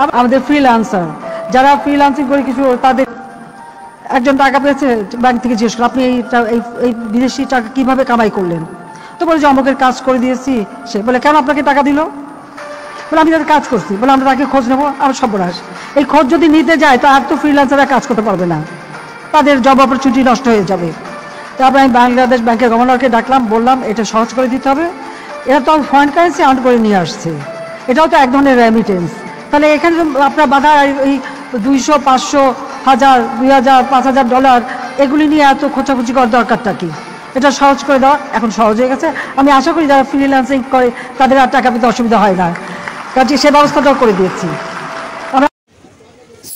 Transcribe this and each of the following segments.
আমাদের ফ্রিল্যান্সার যারা ফ্রিল্যান্সিং করে কিছু তাদের একজন টাকা পেয়েছে ব্যাংক থেকে জিজ্ঞেস করল, আপনি এই এই এই বিদেশি টাকা কীভাবে কামাই করলেন? তো বলে যে অমুকের কাজ করে দিয়েছি। সে বলে, কেন আপনাকে টাকা দিল? বলে, আমি তাদের কাজ করছি। বলে, আমরা তাকে খোঁজ নেব আমার সর্বনাশ। এই খোঁজ যদি নিতে যায়, তো আর তো ফ্রিল্যান্সাররা কাজ করতে পারবে না। তাদের জব অপরচুনিটি নষ্ট হয়ে যাবে। তারপরে আমি বাংলাদেশ ব্যাংকের গভর্নরকে ডাকলাম, বললাম, এটা সহজ করে দিতে হবে। এরা তো ফরেন কারেন্সি আউট করে নিয়ে আসছে। এটাও তো এক ধরনের রেমিটেন্স তাহলে এখানে আপনার বাধা, এই দুইশো, পাঁচশো, হাজার, দুই হাজার, পাঁচ হাজার ডলার, এগুলি নিয়ে এত খোঁচাখুচি করার দরকারটা কি? এটা সহজ করে দেওয়া এখন সহজ হয়ে গেছে। আমি আশা করি যারা ফ্রিল্যান্সিং করে, তাদের আর টাকা পেতে অসুবিধা হয় না। কাজে সে ব্যবস্থাটাও করে দিয়েছি।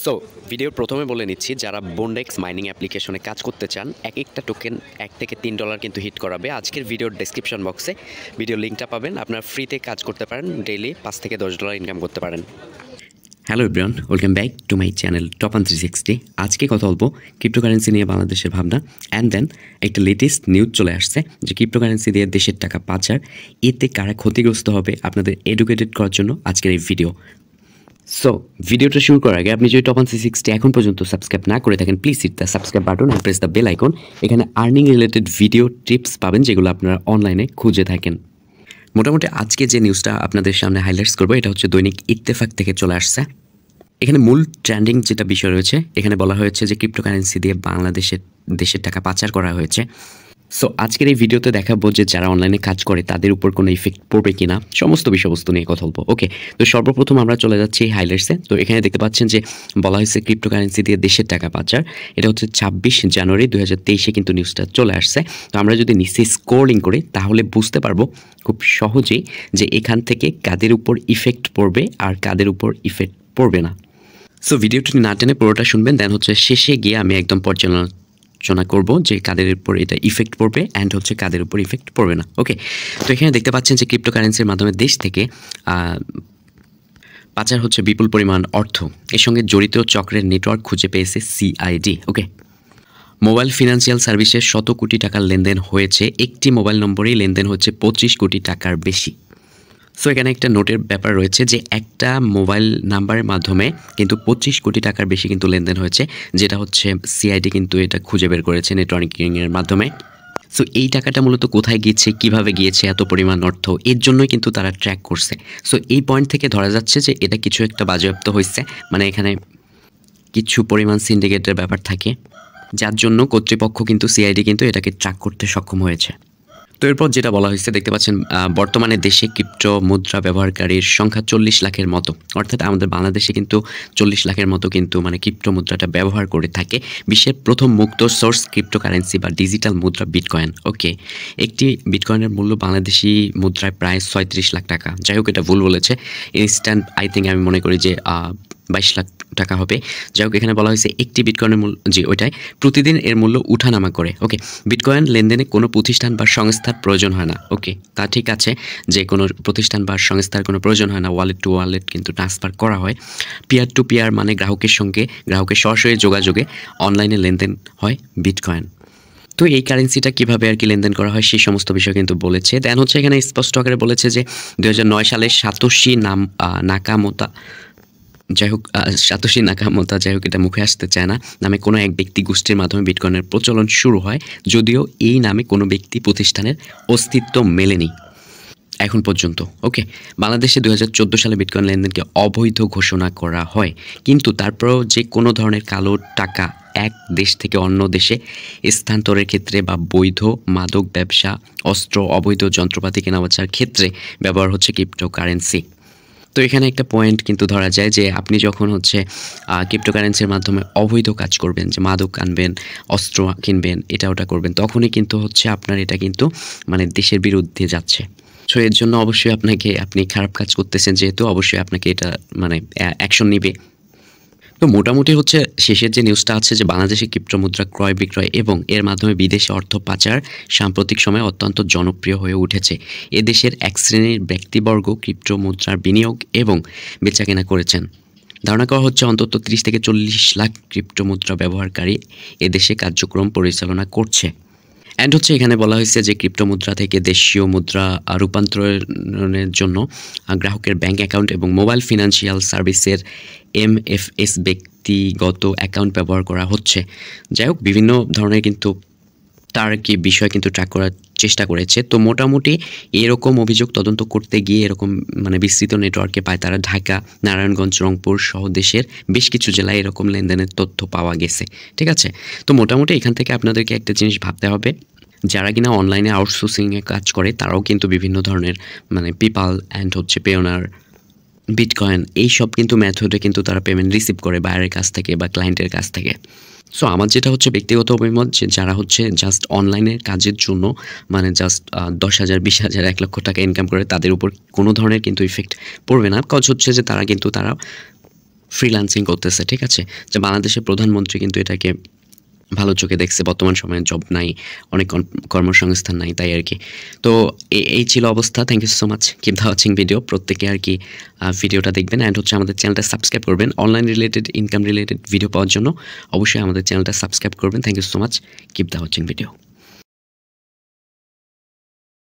সো ভিডিওর প্রথমে বলে নিচ্ছি, যারা বন্ডেক্স মাইনিং অ্যাপ্লিকেশনে কাজ করতে চান, এক একটা টোকেন এক থেকে তিন ডলার কিন্তু হিট করাবে। আজকের ভিডিওর ডেসক্রিপশন বক্সে ভিডিও লিঙ্কটা পাবেন। আপনার ফ্রিতে কাজ করতে পারেন ডেইলি পাঁচ থেকে দশ ডলার ইনকাম করতে পারেন। Hello Ibran welcome back to my channel top on three sixty আজকে কথা বলব ক্রিপ্টোকারেন্সি নিয়ে বাংলাদেশের ভাবনা। অ্যান্ড দেন একটা লেটেস্ট নিউজ চলে আসছে যে ক্রিপ্টোকারেন্সি দিয়ে দেশের টাকা পাচার, এতে কারা ক্ষতিগ্রস্ত হবে আপনাদের এডুকেটেড করার জন্য আজকের এই ভিডিও সো ভিডিওটা শুরু করার আগে আপনি যদি টপ সি সিক্সটি এখন পর্যন্ত সাবস্ক্রাইব না করে থাকেন please hit the subscribe button and press the bell icon এখানে আর্নিং রিলেটেড ভিডিও টিপস পাবেন যেগুলো আপনারা অনলাইনে খুঁজে থাকেন। মোটামুটি আজকে যে নিউজটা আপনাদের সামনে হাইলাইটস করব, এটা হচ্ছে দৈনিক ইত্তেফাক থেকে চলে আসছে। এখানে মূল ট্রেন্ডিং যেটা বিষয় রয়েছে, এখানে বলা হয়েছে যে ক্রিপ্টোকারেন্সি দিয়ে বাংলাদেশের দেশের টাকা পাচার করা হয়েছে। সো আজকের এই ভিডিওতে দেখাবো যে যারা অনলাইনে কাজ করে, তাদের উপর কোনো ইফেক্ট পড়বে কিনা। সমস্ত বিষয়বস্তু নিয়ে কথা বলব ওকে তো সর্বপ্রথম আমরা চলে যাচ্ছি এই হাইলাইটসে তো এখানে দেখতে পাচ্ছেন যে বলা হয়েছে ক্রিপ্টোকারেন্সি দিয়ে দেশের টাকা পাচার। এটা হচ্ছে ছাব্বিশ জানুয়ারি দু হাজার তেইশে কিন্তু নিউজটা চলে আসছে। তো আমরা যদি নিচে স্ক্রোলিং করি, তাহলে বুঝতে পারব খুব সহজেই যে এখান থেকে কাদের উপর ইফেক্ট পড়বে আর কাদের উপর ইফেক্ট পড়বে না। সো ভিডিওটি না টেনে পুরোটা শুনবেন দেন হচ্ছে শেষে গিয়ে আমি একদম পর্যালোচনা করব যে কাদের উপর এটা ইফেক্ট পড়বে অ্যান্ড হচ্ছে কাদের উপর ইফেক্ট পড়বে না। ওকে তো এখানে দেখতে পাচ্ছেন যে ক্রিপ্টোকারেন্সির মাধ্যমে দেশ থেকে পাচার হচ্ছে বিপুল পরিমাণ অর্থ। এর সঙ্গে জড়িত চক্রের নেটওয়ার্ক খুঁজে পেয়েছে সিআইডি ওকে মোবাইল ফিনান্সিয়াল সার্ভিসের শত কোটি টাকার লেনদেন হয়েছে। একটি মোবাইল নম্বরেই লেনদেন হচ্ছে পঁচিশ কোটি টাকার বেশি। সো এখানে একটা নোটের ব্যাপার রয়েছে যে একটা মোবাইল নাম্বারের মাধ্যমে কিন্তু পঁচিশ কোটি টাকার বেশি কিন্তু লেনদেন হয়েছে, যেটা হচ্ছে সিআইডি কিন্তু এটা খুঁজে বের করেছে নেটওয়ার্কিংয়ের মাধ্যমে। সো এই টাকাটা মূলত কোথায় গিয়েছে, কীভাবে গিয়েছে, এত পরিমাণ অর্থ, এর জন্যই কিন্তু তারা ট্র্যাক করছে। সো এই পয়েন্ট থেকে ধরা যাচ্ছে যে এটা কিছু একটা বাজেয়াপ্ত হয়েছে মানে এখানে কিছু পরিমাণ সিন্ডিকেটের ব্যাপার থাকে, যার জন্য কর্তৃপক্ষ কিন্তু সিআইডি কিন্তু এটাকে ট্র্যাক করতে সক্ষম হয়েছে। তো এরপর যেটা বলা হয়েছে, দেখতে পাচ্ছেন বর্তমানে দেশে ক্রিপ্টো মুদ্রা ব্যবহারকারীর সংখ্যা চল্লিশ লাখের মতো। অর্থাৎ আমাদের বাংলাদেশে কিন্তু চল্লিশ লাখের মতো কিন্তু মানে ক্রিপ্টো মুদ্রাটা ব্যবহার করে থাকে। বিশ্বের প্রথম মুক্ত সোর্স ক্রিপ্টো কারেন্সি বা ডিজিটাল মুদ্রা বিটকয়েন। ওকে, একটি বিটকয়েনের মূল্য বাংলাদেশি মুদ্রায় প্রায় ছয়ত্রিশ লাখ টাকা। যাই হোক, এটা ভুল বলেছে। ইনস্ট্যান্ট আই থিঙ্ক আমি মনে করি যে বাইশ লাখ টাকা হবে। যাই হোক, এখানে বলা হয়েছে একটি বিটকয়েনের মূল্য, জি, ওইটাই। প্রতিদিন এর মূল্য উঠানামা করে, ওকে। বিটকয়েন লেনদেনে কোনো প্রতিষ্ঠান বা সংস্থার প্রয়োজন হয় না, ওকে। তা ঠিক আছে যে কোনো প্রতিষ্ঠান বা সংস্থার কোনো প্রয়োজন হয় না ওয়ালেট টু ওয়ালেট কিন্তু ট্রান্সফার করা হয়। পিয়ার টু পিয়ার মানে গ্রাহকের সঙ্গে, গ্রাহকের সরাসরি যোগাযোগে অনলাইনে লেনদেন হয় বিটকয়েন তো এই কারেন্সিটা কীভাবে আর কি লেনদেন করা হয় সেই সমস্ত বিষয় কিন্তু বলেছে। দেন হচ্ছে এখানে স্পষ্ট আকারে বলেছে যে দুহাজার নয় সালে সাতোশি নাম নাকামোতা যাই হোক সাতোশি নাকামোতা যাই হোক, এটা মুখে আসতে চায় না। নামে কোনো এক ব্যক্তি গোষ্ঠীর মাধ্যমে বিটকয়েনের প্রচলন শুরু হয়, যদিও এই নামে কোনো ব্যক্তি প্রতিষ্ঠানের অস্তিত্ব মেলেনি। এখন পর্যন্ত, ওকে? বাংলাদেশে দু হাজার চোদ্দ সালে বিটকয়েন লেনদেনকে অবৈধ ঘোষণা করা হয়। কিন্তু তারপরেও যে কোনো ধরনের কালো টাকা এক দেশ থেকে অন্য দেশে স্থানান্তরের ক্ষেত্রে বা বৈধ মাদক, ব্যবসা, অস্ত্র, অবৈধ যন্ত্রপাতি কেনাবেচার ক্ষেত্রে ব্যবহার হচ্ছে ক্রিপ্টোকারেন্সি তো এখানে একটা পয়েন্ট কিন্তু ধরা যায় যে আপনি যখন হচ্ছে ক্রিপ্টোকারেন্সির মাধ্যমে অবৈধ কাজ করবেন, যে মাদক আনবেন, অস্ত্র কিনবেন, এটা ওটা করবেন, তখনই কিন্তু হচ্ছে আপনার এটা কিন্তু মানে দেশের বিরুদ্ধে যাচ্ছে। সো এর জন্য অবশ্যই আপনাকে, আপনি খারাপ কাজ করতেছেন যেহেতু অবশ্যই আপনাকে এটা মানে অ্যাকশন নিবে। তো মোটামুটি হচ্ছে শেষের যে নিউজটা আছে যে বাংলাদেশে ক্রিপ্টোমুদ্রা ক্রয় বিক্রয় এবং এর মাধ্যমে বিদেশে অর্থ পাচার সাম্প্রতিক সময়ে অত্যন্ত জনপ্রিয় হয়ে উঠেছে। এদেশের এক শ্রেণির ব্যক্তিবর্গ ক্রিপ্টোমুদ্রার বিনিয়োগ এবং বেচাকেনা করেছেন। ধারণা করা হচ্ছে অন্তত ত্রিশ থেকে চল্লিশ লাখ ক্রিপ্টোমুদ্রা ব্যবহারকারী এদেশে কার্যক্রম পরিচালনা করছে। অ্যান্ড হচ্ছে এখানে বলা হয়েছে যে ক্রিপ্টো মুদ্রা থেকে দেশীয় মুদ্রা রূপান্তরণের জন্য গ্রাহকের ব্যাংক অ্যাকাউন্ট এবং মোবাইল ফিনান্সিয়াল সার্ভিসের এম এফ এস ব্যক্তিগত অ্যাকাউন্ট ব্যবহার করা হচ্ছে। যাই হোক, বিভিন্ন ধরনের কিন্তু তার কি বিষয় কিন্তু ট্র্যাক করার চেষ্টা করেছে। তো মোটামুটি এরকম অভিযোগ তদন্ত করতে গিয়ে এরকম মানে বিস্তৃত নেটওয়ার্কে পায় তারা ঢাকা, নারায়ণগঞ্জ, রংপুর সহ দেশের বেশ কিছু জেলায় এরকম লেনদেনের তথ্য পাওয়া গেছে। ঠিক আছে? তো মোটামুটি এখান থেকে আপনাদেরকে একটা জিনিস ভাবতে হবে। যারা কিনা অনলাইনে আউটসোর্সিংয়ে কাজ করে, তারাও কিন্তু বিভিন্ন ধরনের মানে পিপাল অ্যান্ড হচ্ছে পেওনার বিটকয়েন এইসব কিন্তু মেথডে কিন্তু তারা পেমেন্ট রিসিভ করে বাইরের কাছ থেকে বা ক্লায়েন্টের কাছ থেকে। সো আমার যেটা হচ্ছে ব্যক্তিগত অভিমত যে যারা হচ্ছে জাস্ট অনলাইনে কাজের জন্য মানে জাস্ট দশ হাজার, বিশ হাজার, এক লক্ষ টাকা ইনকাম করে, তাদের উপর কোনো ধরনের কিন্তু ইফেক্ট পড়বে না। কজ হচ্ছে যে তারা কিন্তু তারা ফ্রিল্যান্সিং করতেছে, ঠিক আছে? যে বাংলাদেশের প্রধানমন্ত্রী কিন্তু এটাকে ভালো চোখে দেখছে, বর্তমান সময়ে জব নাই, অনেক কর্মসংস্থান নাই, তাই আর কি। তো এই ছিল অবস্থা thank you so much keep the watching video প্রত্যেকে আর কি ভিডিওটা দেখবেন অ্যান্ড হচ্ছে আমাদের চ্যানেলটা সাবস্ক্রাইব করবেন online related income related video পাওয়ার জন্য, অবশ্যই আমাদের চ্যানেলটা সাবস্ক্রাইব করবেন thank you so much keep the watching video